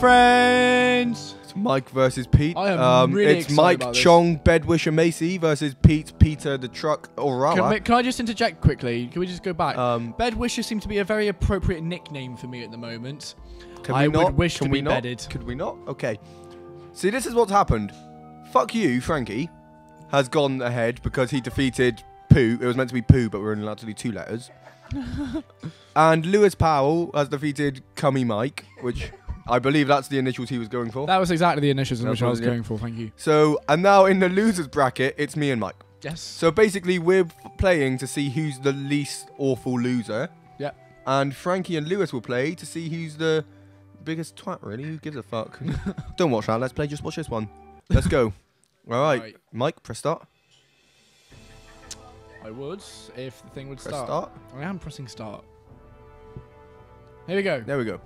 friends. It's Mike versus Pete. I am really It's excited Mike about this. Chong Bedwisher Macy versus Pete Peter the Truck Can, can I just interject quickly? Can we just go back? Um, Bedwisher seems to be a very appropriate nickname for me at the moment. Can I we not? would wish Can to we be not? bedded. Could we not? Okay. See, this is what's happened. Fuck you, Frankie, has gone ahead because he defeated Pooh. It was meant to be Pooh, but we we're only allowed to do two letters. and Lewis Powell has defeated Cummy Mike, which I believe that's the initials he was going for. That was exactly the initials in which I was going for. Thank you. So, and now in the losers bracket, it's me and Mike. Yes. So basically, we're playing to see who's the least awful loser. Yep. And Frankie and Lewis will play to see who's the biggest twat, really. Who gives a fuck? Don't watch that. Let's play. Just watch this one. Let's go. All right. Right. Mike, press start. I would if the thing would Press start. start. I am pressing start. Here we go. There we go.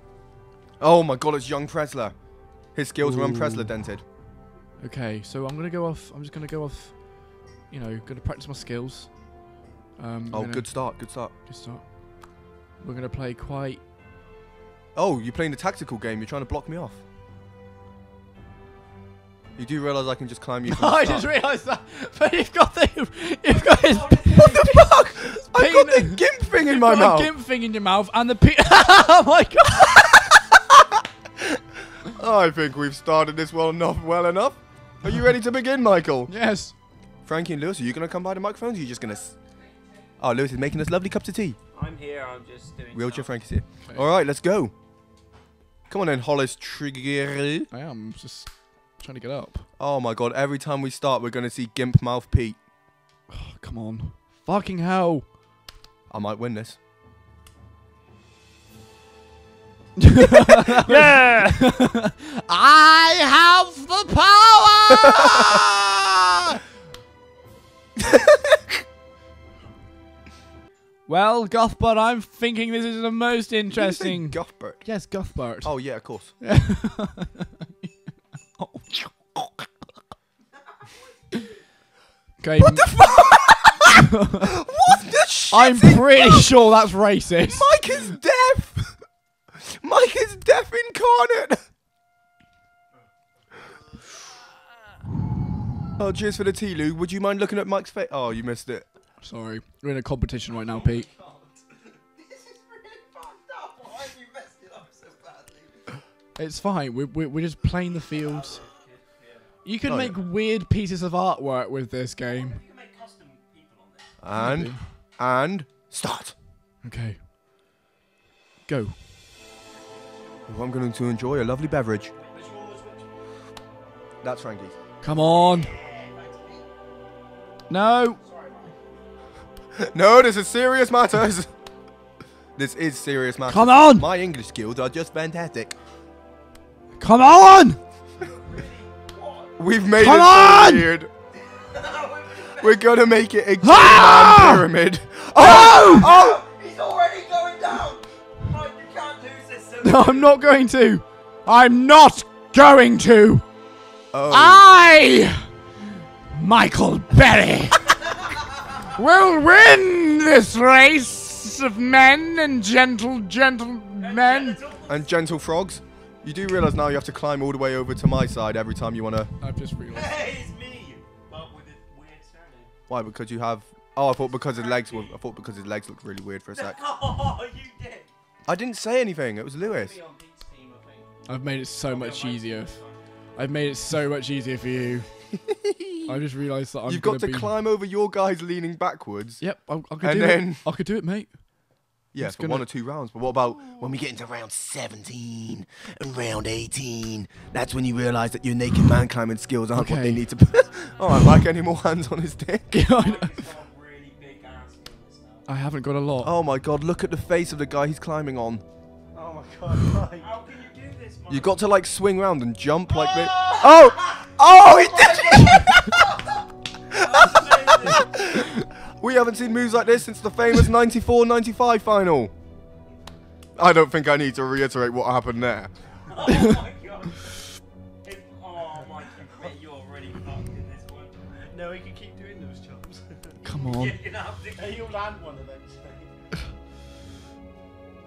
Oh my god, it's young Presler. His skills were Ooh. unprecedented. Okay, so I'm gonna go off. I'm just gonna go off. You know, gonna practice my skills. Um, Oh, good start. Good start. Good start. We're gonna play quite. Oh, you're playing the tactical game. You're trying to block me off. You do realize I can just climb you. I just realised that. But you've got the. You've got his. What the fuck? I've got the gimp thing in you've my got mouth. A gimp thing in your mouth and the. Pe- oh my god! I think we've started this well enough. Well enough. Are you ready to begin, Michael? Yes. Frankie and Lewis, are you going to come by the microphones? Or are you just going to... Oh, Lewis is making us lovely cups of tea. I'm here, I'm just doing Wheelchair. Frankie's here. Okay. All right, let's go. Come on then, Hollis Trigger. I am just trying to get up. Oh my god, every time we start, we're going to see Gimp Mouth Pete. Oh, come on. Fucking hell. I might win this. Yeah! I have the power! well, Gothbot, I'm thinking this is the most Did you say interesting. Guthbert. yes, Gothbart. Oh yeah, of course. Okay, What the fuck? what the shit? I'm pretty sure that's racist. Mike is deaf. Mike is deaf incarnate. Oh, cheers for the tea, Lou. Would you mind looking at Mike's face? Oh, you missed it. Sorry, we're in a competition right now, Pete. This is really fucked up. Why have you messed it up so badly? It's fine. We're, we're, we're just playing the fields. You can Oh, make yeah. weird pieces of artwork with this game. You can make custom people on this. And and start. Okay. Go. I'm going to enjoy a lovely beverage. That's Frankie's. Come on. No. No, this is serious matters. this is serious matters. Come on. My English skills are just fantastic. Come on. We've made Come it on! weird. We're gonna make it a Ah! pyramid. Oh! Oh! No, I'm not going to. I'm not going to. Oh. I, Michael Berry, will win this race of men and gentle gentlemen. And gentle frogs. You do realise now you have to climb all the way over to my side every time you wanna. I've just realised. Hey, it's me! But with a weird surname. Why? Because you have. Oh, I thought because his legs were. I thought because his legs looked really weird for a sec. Oh, you did! I didn't say anything. It was Lewis. Be on Pete's team, I think. I've made it so much easier. I've made it so much easier for you. I just realised that I'm You've got to be- climb over your guys leaning backwards. Yep, I, I could And do then- it. I could do it, mate. Yeah, It's for gonna- one or two rounds. But what about when we get into round 17 and round 18? That's when you realise that your naked man climbing skills aren't what they Okay. need to. All right, Mike. Any more hands on his dick? I haven't got a lot. Oh my God! Look at the face of the guy he's climbing on. Oh my god, Mike. How can you do this, Mike? You got to like swing round and jump like this. Oh! Oh! He did it! we haven't seen moves like this since the famous 94-95 final. I don't think I need to reiterate what happened there. Oh my god. If, oh, Mike, you- you're already fucked in this one. No, he can keep doing those jumps. Come on. You're gonna have to. He'll land one eventually.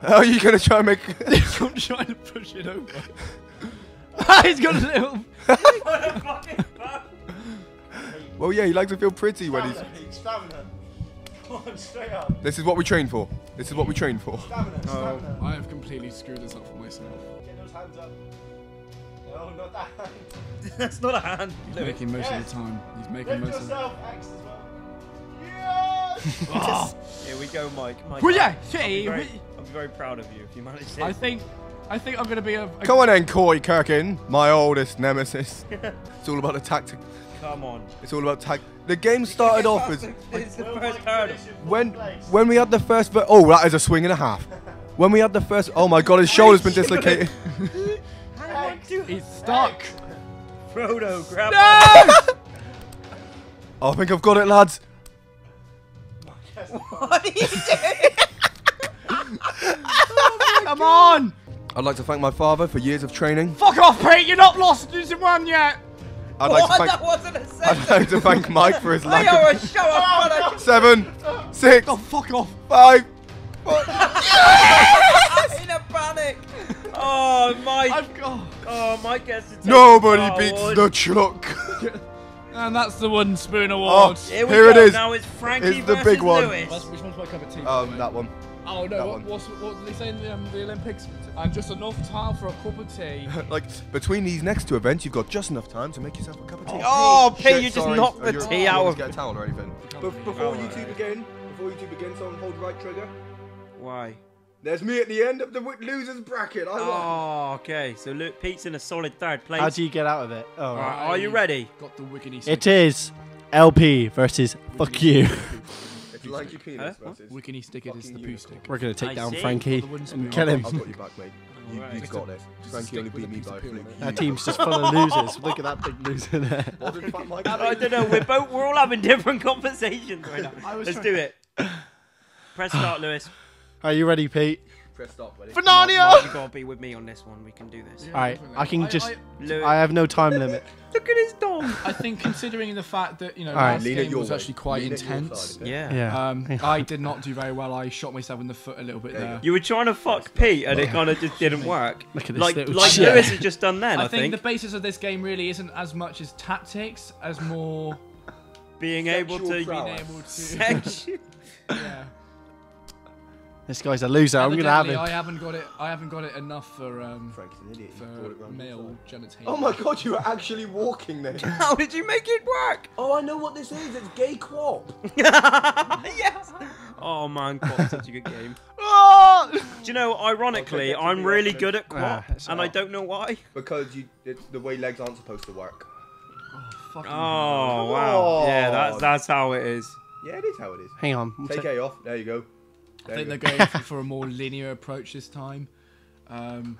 How are you gonna try and make? I'm trying to push it over. Ah, he's got a little. What a fucking. Well, yeah, he likes to feel pretty when he's. Stamina, stamina. Come on, straight up. This is what we train for. This is what we train for. Stamina, Oh, stamina. I have completely screwed this up for myself. Get those hands up. No, not that hand. That's not a hand. He's Lewis. making most of the time. He's making Lift most of the yourself, Oh, Here we go, Mike. Mike Well, yeah, I'll be, very, we- I'll be very proud of you if you manage it. I think, I think I'm gonna be a. a Come on then, Corey Kirkin, my oldest nemesis. It's all about the tactic. Come on. It's all about tac. The game started off as It's the first Mike hurdle. finish in fourth when when we had the first. Ver- oh, that is a swing and a half. When we had the first. Oh my God, his shoulder's been dislocated. He's stuck. Frodo, grab No! I think I've got it, lads. What are you doing? Come on! I'd like to thank my father for years of training. Fuck off, Pete! You're not lost losing one yet. I'd like, what? to That thank, wasn't a I'd like to thank Mike for his They lack are of a show up oh, product. seven, six, Oh, fuck off. five. in a panic. Oh, Mike. I've got. Oh, Mike gets to take Nobody the beats award. the Chuck. And that's the one spoon award. Here we Here it go. is. Now it's Frankie It's the big one. Lewis. which one's my cup of tea? Um, that one. Oh that no! What, one. what's, what did they say in the, um, the Olympics? And just enough time for a cup of tea. Like between these next two events, you've got just enough time to make yourself a cup of tea. Oh, Pete, Shit, you just sorry. knocked Oh, the you're- tea out of get a towel or anything. Company. before you Oh, two right. begin, before you two begin, someone hold the right trigger. Why? There's me at the end of the losers bracket. I won. Oh, okay. So Luke, Pete's in a solid third place. How do you get out of it? Oh, All right. right, are you ready? Got the wiggity. It is LP versus fuck you. It's lanky penis Huh? versus. Wiggity stick. It is Fucking the poo unicorn. stick. We're gonna take I down see. Frankie Got the wooden spoon. and kill him. I've got you back, mate. You, Alright. you've Just got a- this. Frankie only beat me by a poo fluke. on. Our team's just full of losers. Look at that big loser there. What did Fat Mike I don't know. We're both. We're all having different conversations right now. Let's trying- do it. Press start, Lewis. Are you ready, Pete? Press stop, buddy. Mike, you gotta be with me on this one. We can do this. Yeah, Alright. I can just- I, Lewis, I have no time limit. look at his dom. I think considering the fact that you know Alright. last Lean it game your was way. actually quite Lean it your intense. side, okay? Yeah. Yeah. Um, I did not do very well. I shot myself in the foot a little bit There you there. You were trying to fuck Pete, and it kind of just didn't work. Look at this Like, little like shit. Lewis has just done then. I, I think, think the basis of this game really isn't as much as tactics as more being able Sexual to. prowess. being able to. Sexual. yeah. This guy's a loser. I'm gonna have Evidently, him. I haven't got it. I haven't got it enough for um Frankie's an idiot. For brought it round male his genitalia. Oh my god, you were actually walking there. How did you make it work? oh, I know what this is. It's gay QWOP. yes. Oh man, QWOP's such a good game. Ah! Do you know, ironically, I'll take it to I'm really good at Ah, QWOP, it's and I don't know why. Because you, it's the way legs aren't supposed to work. Oh, fucking Oh wow. Yeah, that's that's how it is. Yeah, it is how it is. Hang on. we'll Take ta- A off. There you go. I think they're going for, for a more linear approach this time. Um,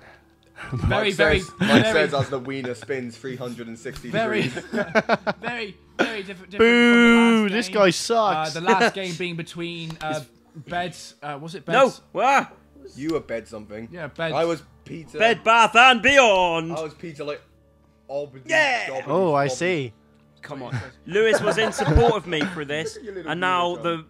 Mike very, very, says, Mike very, says as the wiener spins 360 very, degrees. very, very different. different from the Boo! last This game. guy Uh, sucks. the last game being between uh, beds. Uh, was it beds? No. beds? Ah, You were bed something. Yeah, beds. I was Peter. Bed, bath, and beyond. I was Peter like. Albany, Yeah! Dobbins, oh, I Bobby. see. Come on. Lewis was in support of me for this, Look at your little and now wiener, the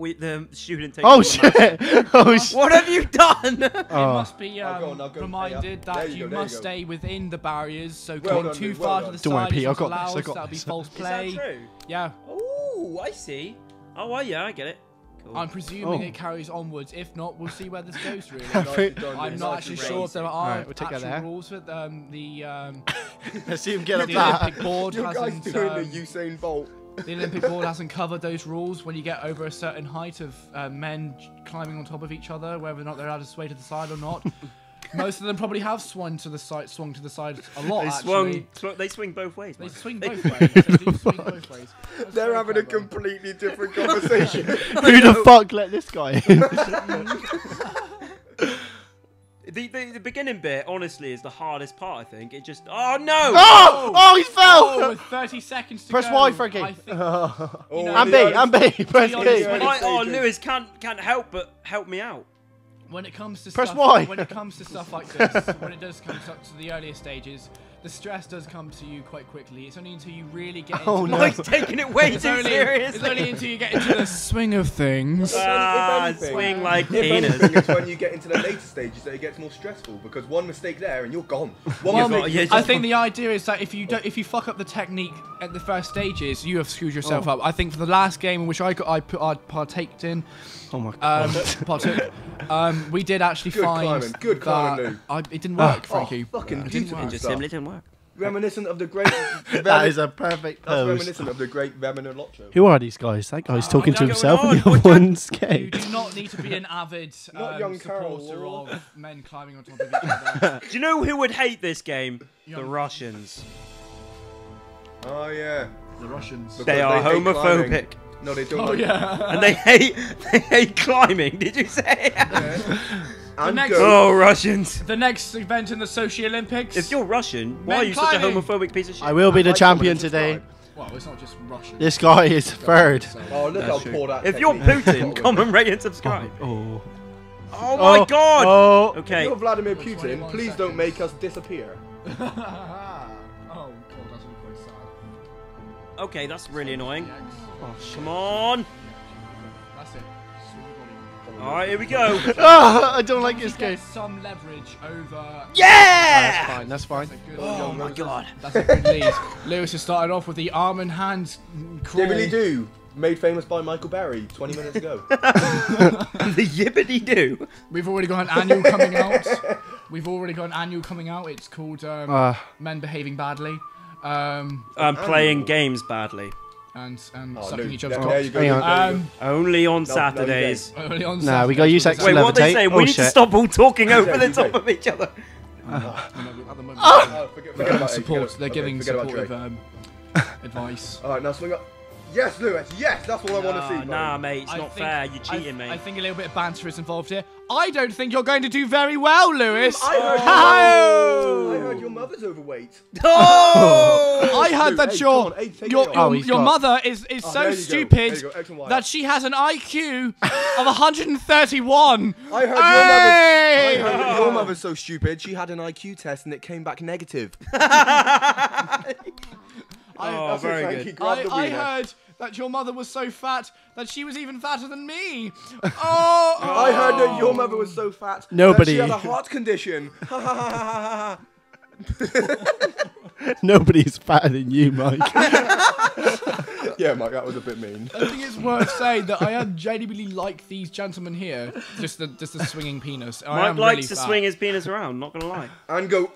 we, the student takes. Oh shit! Oh shit! What have you done? It Oh. must be I'll go um, on, I'll go. reminded There that you you, go, there you must go. stay within the barriers. So Well going done, too dude, far well to done. the Don't worry, side Pete, is I got not this, I allowed. got That'll be this. false Is play. that true? Yeah, Oh, I see. Oh, well, yeah, I get it. Cool. I'm presuming Oh. it carries onwards. If not, we'll see where this goes. Really. Nicely I'm not actually sure if there are Alright, we'll take that actual there. rules for um, the um, Let's see him get up the that. Olympic board You guys doing um, the Usain Bolt. The Olympic board hasn't covered those rules when you get over a certain height of uh, men climbing on top of each other, whether or not they're allowed to sway to the side or not. Most of them probably have swung to the side, swung to the side a lot. they actually. swung, sw- They swing both ways. They swing both ways. They swing both ways. That's They're very having a completely different conversation. Who the fuck let this guy in? The, the the beginning bit, honestly, is the hardest part. I think it just. Oh no! oh! Oh, he Oh, fell! Oh, with 30 seconds to Press go. Y, Frankie. I think Oh, and the B, and B. Press be B. honest, when I, it's oh. Lewis can't can't help but help me out. When it comes to Press stuff, Y. when it comes to stuff like this, when it does come to, to the earlier stages, the stress does come to you quite quickly. It's only until you really get Oh, into no. the, Mike's taking it way too only, seriously. it's only until you get into the swing of things. Ah, anything- swing like If penis. it's when you get into the later stages that it gets more stressful because one mistake there and you're gone. One Well, mistake, yeah, I think the idea is that if you don't, if you fuck up the technique at the first stages, you have screwed yourself Oh. up. I think for the last game in which I got, I put, I partaked in, Oh my god. um, partook, um, we did actually Good find climbing, good that climbing, Lou. I, it didn't work, Oh, Frankie. fucking It didn't beautiful work. Just simply didn't work. Reminiscent of the great. that is a perfect That's pose. reminiscent of the great Remina Who are these guys? That guy's talking to don't himself know. in the What other don't- You do not need to be an avid Not um, young Carol supporter Wall. of men climbing on top of each other. Do you know who would hate this game? The Russians. Oh yeah. the Russians. Because They are hate homophobic. Climbing. No, they don't. Oh like- yeah. And they hate they hate climbing, did you say? And next- oh, Russians. the next event in the Sochi Olympics. If you're Russian, why are you such a homophobic piece of shit? I will be the Like, champion today. well, it's not just Russian. This guy is third. Oh, look That's how true. poor that. If you're technique is. Putin, comment, rate, and subscribe. Oh. Oh, oh my oh, god! Oh. If you're Vladimir Putin, 21 please don't make us disappear. Okay, that's really annoying. Oh, shit. Come on. That's it. Swing your body. Alright, here we go. Ah, I don't like this game. gets some leverage over. That's Yeah! fine. That's fine. That's a good. Oh my god. That's a good lead. Lewis has started off with the arm and hands. crawl. They really do. Made famous by Michael Berry 20 minutes ago. the yippity do. We've already got an annual coming out. We've already got an annual coming out. It's called um, Uh, Men Behaving Badly. Um, I'm playing games badly. and and Oh, sucking no, each other's there, there cocks. go. Hang on. there go. Um, Only on No, no, Saturdays. only on Nah, we gotta use Saturdays, Wait, but what they levitate. say? Oh, we need shit. to stop all talking over the top of each other. At moment, Oh, forget, they're forget giving about support. forget- They're okay, giving forget about supportive um, advice. Alright, now swing up. Yes, Lewis. Yes, that's what I want to see. Nah, buddy. nah, mate, it's I not think- fair. You're I- cheating, mate. I think a little bit of banter is involved here. I don't think you're going to do very well, Lewis. I heard, Oh! oh. I heard your mother's overweight. oh! I heard Dude, that hey, your on, hey, your your. Oh, your mother is is Oh, so there you go. stupid There you go, X and Y. that she has an IQ of 131. I heard your Hey! mother's. I heard your mother's so stupid. She had an IQ test and it came back negative. Oh, very good. grab I, the I wiener. heard that your mother was so fat that she was even fatter than me. Oh, I heard that your mother was so fat. Nobody- That she had a heart condition. nobody's fatter than you, Mike. yeah, Mike, that was a bit mean. I think it's worth saying that I am genuinely like these gentlemen here. Just the just the swinging penis. I Mike am likes really to fat. swing his penis around, not gonna lie. And go.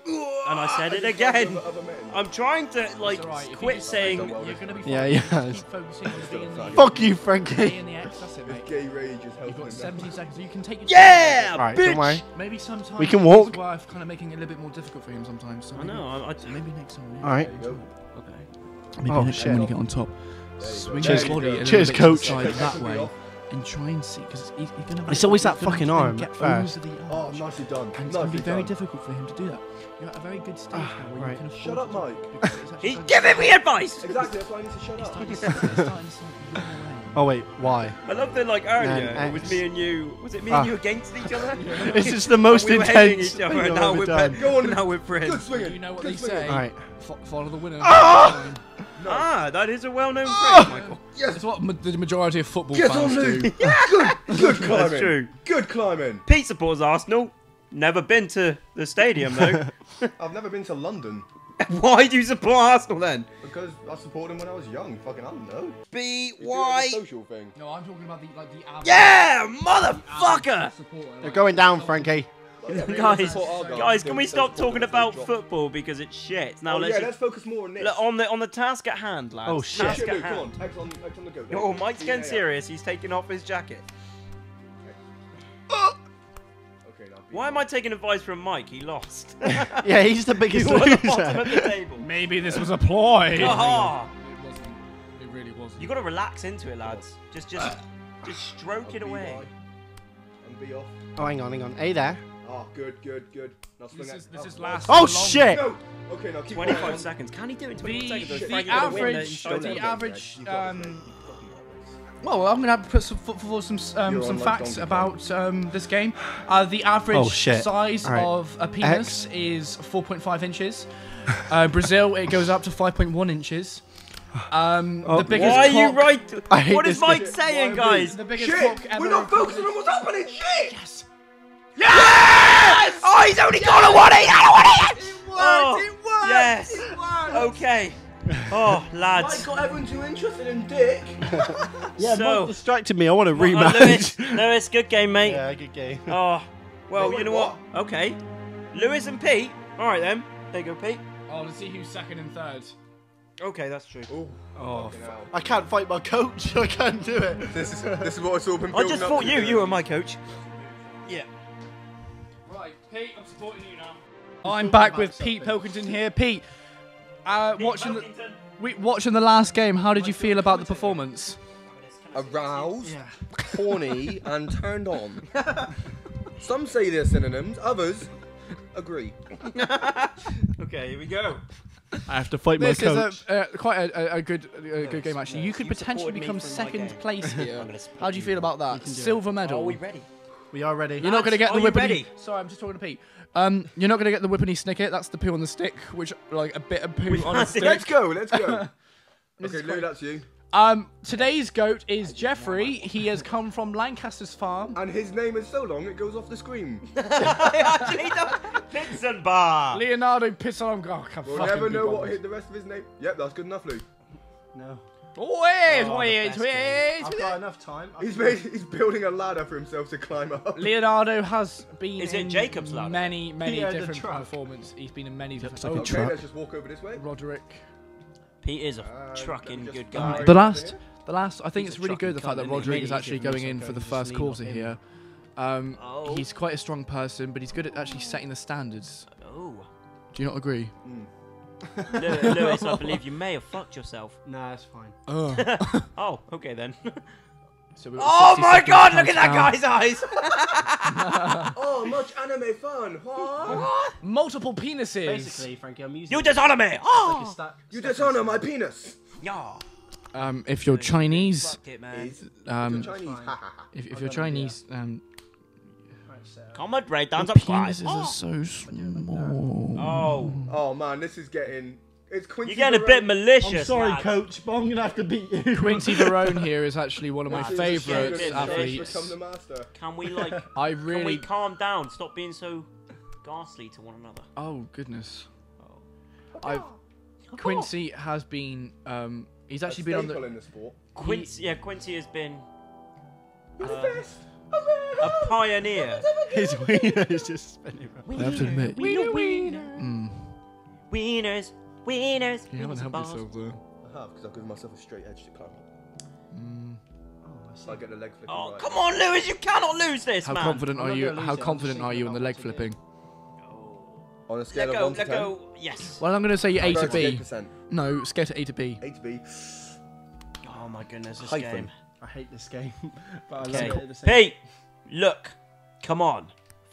And I said it as he does again. other- other men. I'm trying to, like, It's alright, you quit saying. Don't worry. You're gonna be fine. Yeah, Just yeah. Keep focusing on the B and the Fuck you, Frankie. and the X. It, mate. Gay rage is You've got 17 seconds. You can take your Yeah! Alright, bitch! don't worry. Maybe sometimes We can it's walk. worth kind of making it a little bit more difficult for him sometimes. So I maybe- know, I, I, maybe next time. Alright. Okay. Maybe Oh, next time shit. when you get on top, There you go. Swing There his you body go. a little Cheers, bit coach. side that that way and try and see because he's, he's gonna. It's always that fucking arm Get at first. over the Oh, arch. nicely done. And it's going Nicely to be very done. difficult for him to do that. You're at a very good stage now where right. you can afford Shut up, to do it Mike. because it's actually He's starting giving me advice! Exactly, that's why I need to shut It's up. starting to it's starting to start your way. Oh wait, why? I love that, like, earlier, Man, it was X. me and you. Was it me Ah. and you against each other? This is the most we were hating intense each other, thing and I've now ever we're, done. be- Go on. now we're Good swinging. You know what Good they swinging. say. Alright. Fo- follow the winner. Ah, Ah, that is a well-known ah, phrase, Michael. Yes. It's what ma- the majority of football Get fans on, Lou. do. Good. Good climbing. That's true. Good climbing. Pete supports Arsenal. Never been to the stadium, though. I've never been to London Why do you support Arsenal then? because I supported them when I was young. Fucking, I don't know. B It's a Y. social thing. No, I'm talking about the like the average. Yeah, motherfucker! average supporter, You're like, going down, someone- Frankie. But yeah, Guys, let's support our guys, can we stop talking about football because it's shit? Now Oh, let's yeah, just- let's focus more on this. look, on the on the task at hand, lads. Oh, shit. Task Shit, at Luke, come hand. on. On, on the go. Oh, Mike's getting Yeah, yeah. serious. He's taking off his jacket. Why am I taking advice from Mike? He lost. Yeah, he's the biggest was at the loser. the table. Maybe this was a ploy. Aha! It wasn't. It really wasn't. You got to relax into it, lads. Just, just, just stroke it I'll be away. right. And be off. Oh, hang on, hang on. Hey there. Oh, good, good, good. Now swing This it. is this is Oh, last. Oh long. shit! No. Okay, now keep 25 going. seconds. Can he do it in 25 The, seconds? Or is the win average, inside the let that? him average. get Red. You've got this, Um, mate. Fucking got this. well, I'm gonna have to put some put forward some um, some facts Donkey about um, this game. Uh, the average Oh, size Alright. of a penis is 4.5 inches. Uh, Brazil, it goes up to 5.1 inches. Um, Oh, the biggest Why are you right? I hate What is this Mike game. saying, Why are we- guys? The biggest Shit! cock ever We're not focusing on what's happening! Shit! Yes! Oh, he's only got a one eight! I don't want it! Oh, It worked! yes. It worked! Okay. Oh, I lads. got everyone too interested in Dick. Yeah, So- Mike distracted me. I want a Oh, Lewis, rematch. Lewis, good game, mate. yeah, good game. Oh, well, Wait, you know what? what? Okay. Lewis and Pete. All right then. There you go, Pete. Oh, let's see who's second and third. Okay, that's true. Oh, Fucking. I can't fight my coach. I can't do it. This is this is what it's all been I just up thought to. you. You were my coach. Yeah. Right, Pete, I'm supporting you now. I'm back with Pete Pilkington here. Pete, uh, watching the we, watching the last game, how did you feel about the performance? aroused, Yeah. horny, and turned on. Some say they're synonyms, others agree. Okay, here we go. I have to fight my coach. This is a, uh, quite a, a, a good a good game actually. You could You potentially become second place here. I'm gonna support How do you feel about that? can do it. Silver Are medal. we ready? We are ready. You're not going to get the are you ready? Sorry, I'm just talking to Pete. Um, you're not going to get the whippany snicket. That's the poo on the stick, which like a bit of poo on a stick. Let's go, let's go. Okay, Lou, that's you. Um, today's goat is Jeffrey. He has come from Lancaster's farm. And his name is so long it goes off the screen. I actually don't. Vincent Bar. Leonardo Pisson. Oh, I can't We'll fucking never be know what bothered. hit the rest of his name. Yep, that's good enough, Lou. No. Oh, wait, Oh, wait, the wait, wait. I've got enough time. I He's made, he's building a ladder for himself to climb up. Leonardo has been Is it in Jacob's ladder? many, many Yeah, different truck. performances. He's been in many different. like a oh, okay, truck. let's just walk over this way. Roderick. Pete is a Uh, trucking good just- guy. The last, the last. I think He's it's really good the fact that cunt, and it Roderick is actually easier for me going in for the first quarter here. Um, Oh. He's quite a strong person, but he's good at actually setting the standards. Oh. Do you not agree? Lew- Lewis, I believe you may have fucked yourself. Nah, it's fine. Oh, okay then. So we've oh my god, look at that countdown. guy's eyes! Oh, much anime fun. What? Multiple penises. Basically, Frankie, I'm using you it dishonor me! like a Oh! stack- You dishonor my penis. Yeah. Um, if you're Chinese, it, man. um, Chinese. fine. Ha, ha, ha. if, if you're got an idea. Chinese, um, Right, so- Comment, rate, down, your subscribe. penises Oh. are so small. oh. oh man, this is getting. It's Quincy. You're getting a Barone. bit malicious. I'm sorry, lads. coach, but I'm gonna have to beat you. Quincy Verone here is actually one of my Nah, This is favourite favourite shit, athletes. Become the master. Can we like? I Can we really. calm down? Stop being so ghastly to one another. Oh goodness. Oh. I Quincy has been. Um, he's actually a been on staple the. in the sport. Quincy, yeah, Quincy has been He's Uh, the best. A pioneer. His wiener is just spinning around. I have to admit. Wiener, wiener, Mm, wieners, wieners. you haven't helped balls. yourself though. I have because I've given myself a straight edge to climb up. Mm. Oh, I. So I get the leg flipping Oh, right. come on, Lewis! You cannot lose this, How man. confident I'm are you? How it, confident are you in the leg about what to flipping? Oh. On a scale Let of go, 1 to 10. go. Yes. Well, I'm going to say A to B. 38%. No, scale to A to B. A to B. Oh my goodness, this Hyphen. game. I hate this game, but I love it at the same Pete, look. Come on.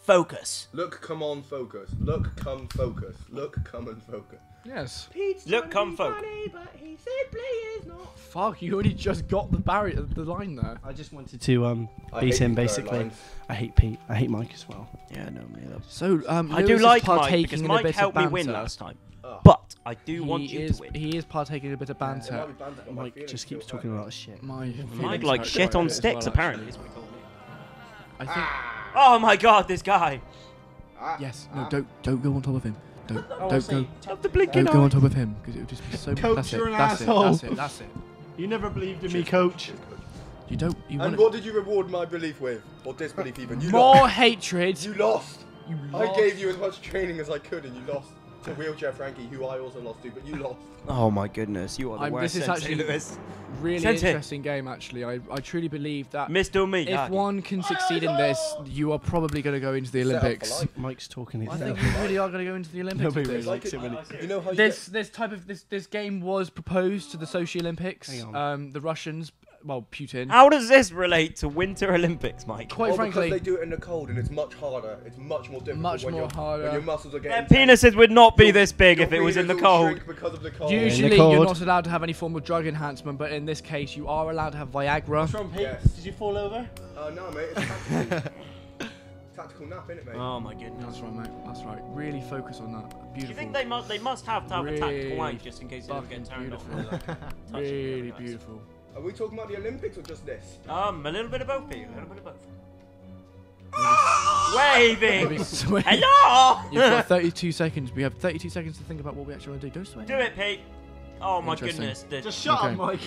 Focus. Look, come on, focus. Look, come, focus. Look, come and focus. Yes. Pete's Look, come, focus. but he simply is not. Fuck, you already just got the barrier, the line there. I just wanted to um I beat him basically. I hate Pete. I hate Mike as well. Yeah, no, me. So, um, I Lewis do like Mike partaking because in a Mike bit helped me win last time. Oh. But I do he want you is, to win. He is partaking in a bit of banter. be banter, Mike just keeps feel talking a better. lot of shit. My Mike feelings like shit on sticks, well, apparently. is what he told me. I think. Oh my god, this guy. Ah, Yes. No, ah. don't don't go on top of him. Don't Oh, don't go Of the blinking don't go on top of him because it would just be so. Coach, that's it. you're an that's asshole. it. That's it. That's it. You never believed in me, coach. You don't. You And want what did you reward my belief with? Or disbelief even? You more lost. hatred. You lost. You I gave you as much training as I could and you lost to Wheelchair Frankie, who I also lost to, but you lost. Oh my goodness, you are the I'm- worst. this is Sensei actually- Lewis. really Sensei. interesting game. Actually, I I truly believe that Mr. Me. if one can succeed in this, you are probably going to go into the Set up for Olympics. Mike's talking I think you really are going to go into the Olympics. Nobody really likes it when You know how you this this type of this this game was proposed to the Sochi Olympics. Hang on. Um, the Russians, well, Putin. How does this relate to Winter Olympics, Mike? Quite Well, frankly, because they do it in the cold and it's much harder. It's much more difficult. Much when more your- harder. When your muscles are Their getting. penises would not be Your- this big if it was in the cold. Because of the cold. usually cold. you're not allowed to have any form of drug enhancement, but in this case, you are allowed to have Viagra. What's wrong, Pete? Yes. Did you fall over? Oh no, mate. It's practical. Tactical nap, innit, mate? Oh my goodness. That's right, mate. That's right. Really focus on that. Beautiful. Do you think they must? They must have to have a tactical Really wank just in case they don't get turned off. beautiful. Touching it Really really nice. beautiful. Are we talking about the Olympics or just this? Um, a little bit of both, Pete. A little bit of both. Maybe Waving. sway. Hello. You've got 32 seconds. We have 32 seconds to think about what we actually want to do. Don't sway. Do it, Pete. Oh my goodness. The, Just shut Okay. up, Mike.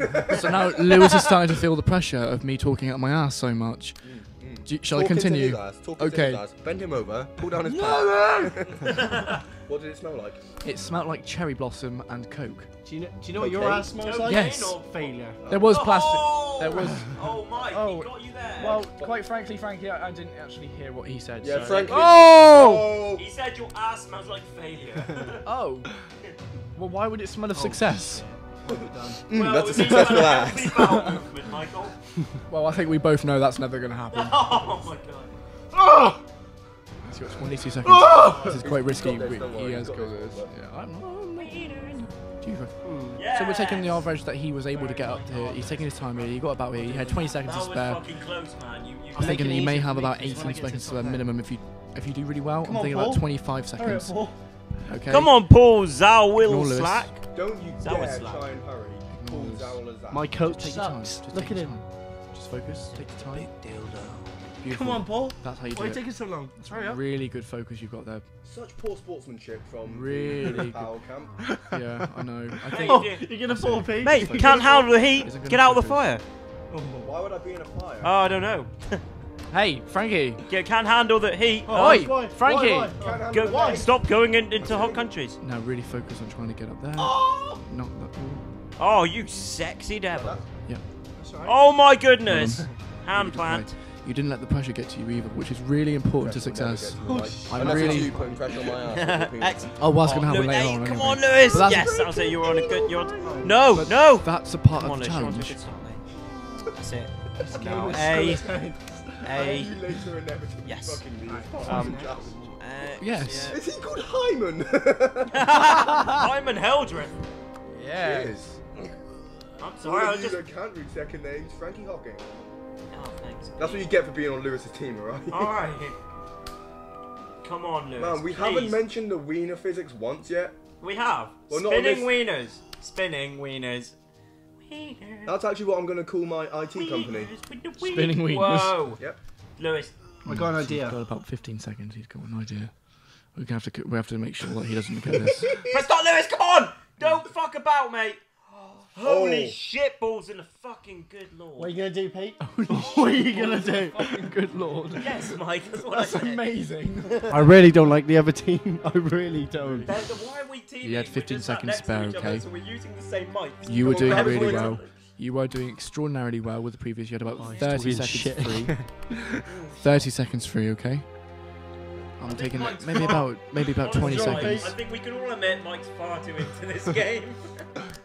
Okay. so now Lewis is starting to feel the pressure of me talking out my ass so much. Do you- shall I Talk into continue? his ass, talk into Okay. his ass. Bend him over, pull down his pants. what did it smell like? It smelled like cherry blossom and coke. Do you know, do you know what your ass smells like? Yes. or- Failure. There was plastic. Oh! There was. Oh my! Oh. He got you there. Well, quite frankly, Frankie, I, I didn't actually hear what he said. Yeah, so- Frank. Oh! he said your ass smells like failure. Oh. Well, why would it smell of success? Mm, well, that's a successful ass. movement, Michael. Well, I think we both know that's never going to happen. Oh my god. He's got 22 seconds. Ah! This is quite risky. got this, We- don't worry, he has got got this, this. Yeah, I'm not. I'm hmm. not- Jesus. Yeah. So we're taking the average that he was able to get up to here. He's taking his time here. He got about here. He had 20 seconds to spare. close. You, you I'm thinking it you may have for me about 'cause when I 18 get to seconds the to a minimum if you if you do really well. Come I'm thinking Paul. about 25 Hurry up, seconds. Paul. Okay. Come on, Paul. Zal will Ignore slack. Don't you That dare slack. try and hurry. Pull Ignores. down as that. My coach Take your time. sucks. Look at him. time. Just focus. Take your time. Beautiful. Come on, Paul. That's how you do Why are you it. taking so long? Hurry up. Really good focus you've got there. Such poor sportsmanship from Really the good. Powell camp. Yeah, I know. I think Oh, you're gonna fall, Pete. Mate, You're you gonna can't handle the heat. Get out of the focus. fire. Oh, why would I be in a fire? Oh, I don't know. Hey, Frankie. You can't handle the heat. fall. Oi, Why? Frankie. Why? Why? Go, the light. stop going in, into hot countries. Now really focus on trying to get up there. Oh! Not that. Oh, you sexy devil. Yeah. That's all right. Oh my goodness. You Hand plant. You didn't let the pressure get to you either, which is really important to Pressure will success. to. I'm Unless really- you putting pressure on my ass. with your penis. Excellent. Oh, what's Oh, gonna happen Lew- later hey, on? Come anyway. on, Lewis. But that's- Yes, that was it. You were on a good. You're on. No, But no. That's a part Come of on, the Lewis. On to challenge. good start, mate. That's it. This Now, game is A. so intense. A. You later inevitably Yes. fucking. Um, Uh, Yes. Is he called Hyman? yeah. Hyman Heldreth. Yes. I'm All sorry. I of was you just. that can't read second names, Frankie Hocking. Oh, thanks. That's what you get for being on Lewis's team, alright? All right. Come on, Lewis. Man, we please. haven't mentioned the wiener physics once yet. We have. Well, not Spinning this- wieners. Spinning wieners. Wieners. That's actually what I'm going to call my IT company. Wieners with Spinning wieners. Whoa. Yep. Lewis. I got an idea. He's got idea. about 15 seconds. He's got an idea. We're have to. We have to make sure that he doesn't get this. Press stop, Lewis. Come on. Don't fuck about, mate. Holy Oh. shit balls in the fucking good lord. What are you gonna do, Pete? what are you gonna do? Good lord. Yes, Mike. That's what That's I said. amazing. I really don't like the other team. I really don't. Then why are we teaming? You had 15 seconds spare, okay? So we're using the same mic. You were doing really well. You were doing extraordinarily well with the previous. You had about Oh, 30 seconds shit. free. 30 seconds free. Okay. I'm taking Mike's maybe far- about maybe about 20 I seconds. I think we can all admit Mike's far too into this game.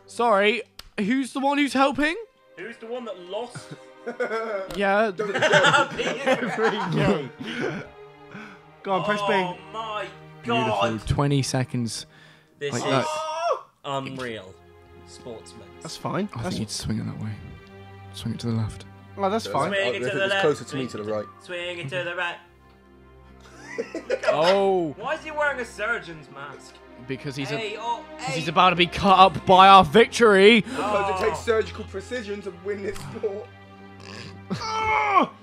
Sorry. Who's the one who's helping? Who's the one that lost? Yeah. Gay. Go on, press oh B. my Beautiful. god! 20 seconds. This Like is that. unreal. Sportsman. That's fine. I That's, think you'd swing it that way. Swing it to the left. oh, that's fine. Swing Oh, it if to it the was left. closer to me to the right. Swing it to the right. Oh, Why is he wearing a surgeon's mask? because he's a, hey, oh, hey. he's about to be cut up by our victory. Because it Oh. takes surgical precision to win this sport.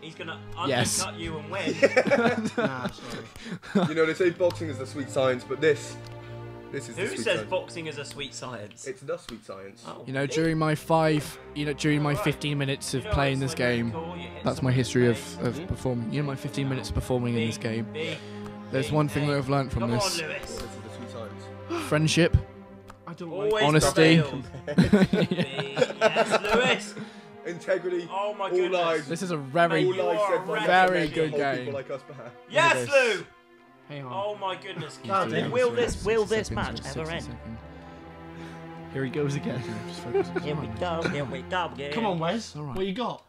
He's gonna undercut Yes. you and win. Nah, sorry. you know, they say boxing is the sweet science, but this, this is Who the sweet says science. boxing is a sweet science? It's the sweet science. Oh, You know, during my five, you know, during my Alright. 15 minutes of You know, playing this game, cool, you hit that's my history the of, face. of hmm? performing. You know, my 15 minutes performing in this game. B, There's B, one thing that I've learned from Come this: on, Lewis. This is the sweet science. friendship. I don't Always Honesty. prevails. Yes, Lewis. Integrity. Oh my all goodness. lives. This is a very, You all lives are said by a very good game. Like us. Yes, this. Lou. Hang on. Oh my goodness. God damn. Will this will this seconds, match ever end? seconds. Here he goes again. Just focus on Here we go. Here we go. Yeah. Come on, Wes. Alright. What you got?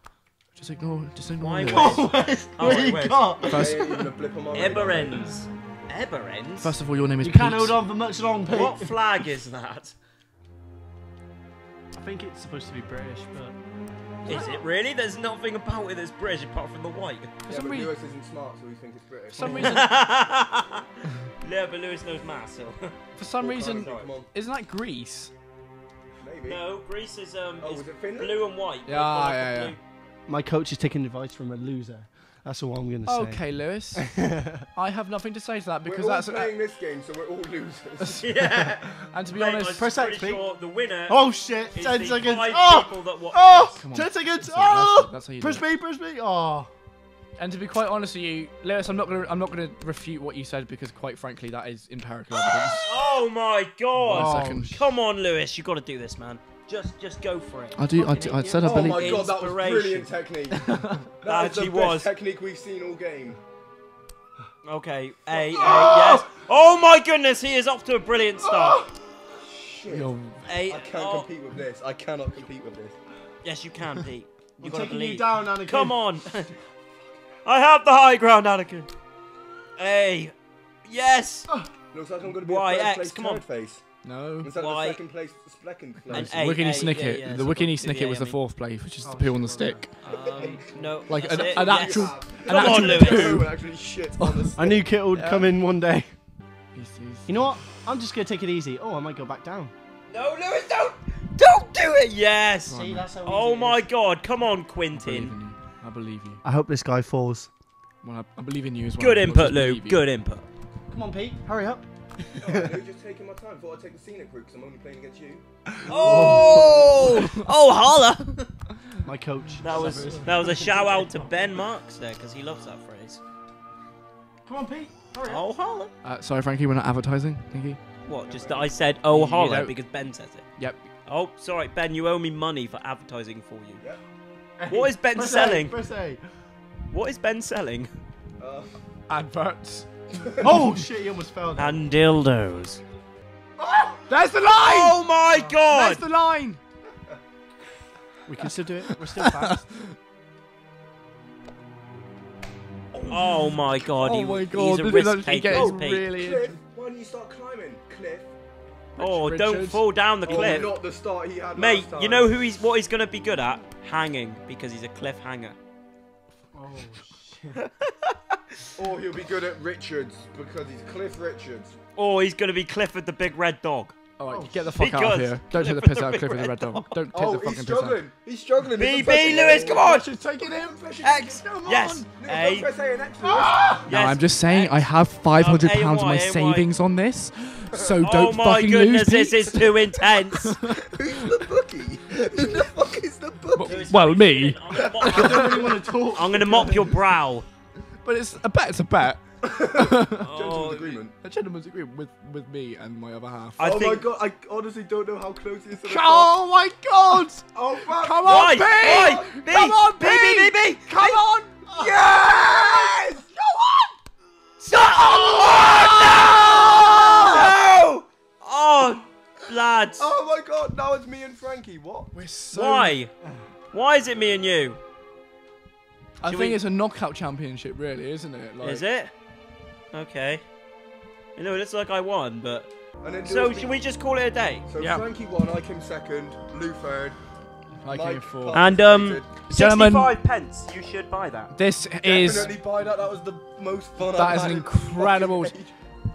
Just ignore, just ignore. Why Wes? Come on, Wes. Oh, What wait, you Wes. got? First, Ain't even a blip on my radar. Eberens. Eberens. first of all, your name is You Pete. can't hold on for much long, Pete. What flag is that? I think it's supposed to be British, but Is it really? There's nothing about it that's British apart from the white. Yeah, some but reason- Lewis isn't smart, so we think it's British. For some reason, yeah, but Lewis knows maths, so. for some reason, isn't that Greece? maybe. no, Greece is um Oh, is was it blue and white. Yeah, They've got, like, a yeah, yeah. blue- My coach is taking advice from a loser. That's all I'm going to say. Okay, Lewis. I have nothing to say to that because we're all that's playing this game, so we're all losers. Yeah. and to be Mate, honest, I'm press pretty X, mate. sure the winner Oh shit! is Ten the seconds. five Oh! people that Oh! this. Ten seconds. Oh! that's- that's how you do it. me, push me. Oh! and to be quite honest with you, Lewis, I'm not gonna I'm not gonna refute what you said because quite frankly that is empirical evidence. Oh my god! One second. Come on, Lewis, you got to do this, man. Just, just go for it. I do- I Fucking do- I idiot. said I oh believe- my god, that was Inspiration. brilliant technique. that That is the actually best was. technique we've seen all game. Okay, A, A, yes. Oh my goodness, he is off to a brilliant start. Ah! Shit. You're- A, I can't oh, compete with this. I cannot compete with this. yes, you can, Pete. You I'm taking believe. you down, Anakin. Come on. I have the high ground, Anakin. A, yes. Ah! Looks like I'm going to be Y, a first X, place come on. face. No. Instead Y. of the second place, second place. A, Wikini Snicket. yeah, yeah, the so Wikini the Snicket A, was I the mean. fourth place, which is Oh, the poo on the stick. Um, no, Like that's an- it, an yes. actual- Come An Come on, actual Lewis. poo. actually shit on the I knew Kit would Yeah. come in one day. He's- he's- You know what? I'm just going to take it easy. Oh, I might go back down. No, Lewis, don't, don't do it. Yes. Come on, that's how Oh my God! Come on, I believe Quintin. in you. I believe you. I hope this guy falls. Well, I, I believe in you as well. Good Not input, just Lou. believe you. Good input. Come on, Pete. Hurry up. No, I'm just taking my time. Thought I'd take the scenic route because I'm only playing against you. Oh, oh, holla! My coach. That was that was a shout out to Ben Marks there because he loves that phrase. Come on, Pete. Hurry up. Oh, holla! Uh, sorry, Frankie, we're not advertising. Thank you. What? Just that I said oh holla don't- because Ben says it. Yep. Oh, sorry, Ben. You owe me money for advertising for you. Yep. What is Ben Press A, selling? Press A. What is Ben selling? Uh, Adverts. Oh, oh shit! He almost fell. And dildos. There's the line. Oh my God! There's the line. We can still do it. We're still fast. Oh my God! Oh he, my he's God, a this is risk taker. getting is Pete. really. Cliff, why don't you start climbing? Cliff. Oh, Rich- don't fall down the oh, cliff. Oh, not the start he had Mate, last time. you know who he's what he's gonna be good at? Hanging, because he's a cliffhanger. Oh shit. Or he'll be good at Richards because he's Cliff Richards. Or he's gonna be Clifford the big red dog. All right, Oh, get the fuck out of here. Don't take the piss out of Big Clifford the Red Red Dog. Dog. Don't take Oh, the fucking piss out. struggling. He's struggling. BB Lewis, come on! Pressure's taking him. X. Come on. Yes. Lewis, A. don't A and X, Lewis. No, Yes. I'm just saying X. I have 500 Um, pounds of my Y, A savings on this, so oh don't my fucking goodness, lose. this is too intense. Who's the bookie? Who the fuck is the bookie? Well, what are you me. doing? I'm gonna mop- I don't really want to talk. I'm gonna mop your brow. But it's a bet. It's a bet. Gentleman's Oh, agreement. A gentleman's agreement with with me and my other half. I oh think. my god, I honestly don't know how close he is to the top. Oh my god! Oh fuck! Come Why? on, Pete! Why? B, Come on, B, Pete! B, B, B. Come on! Yes! Stop! Oh, no! No! Oh, lads. Oh my god, now it's me and Frankie. What? We're so. Why? Why is it me and you? I Should think we- it's a knockout championship, really, isn't it? Like, Is it? Okay. You know, it looks like I won, but. And then So, should we just call it a day? So Yeah. Frankie won, I came second, Lou third, I Mike came fourth. And, um, participated. Gentlemen- 65 pence. You should buy that. This is Definitely buy that. That was the most fun. That I've is an incredible-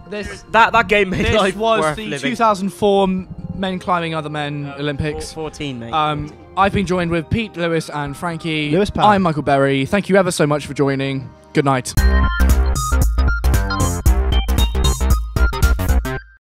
this. That that game made This life was worth the living. 2004 men climbing other men Uh, Olympics. four- 14, mate. Um, I've been joined with Pete Lewis and Frankie. Lewis, pal. I'm Michael Berry. Thank you ever so much for joining. Good night.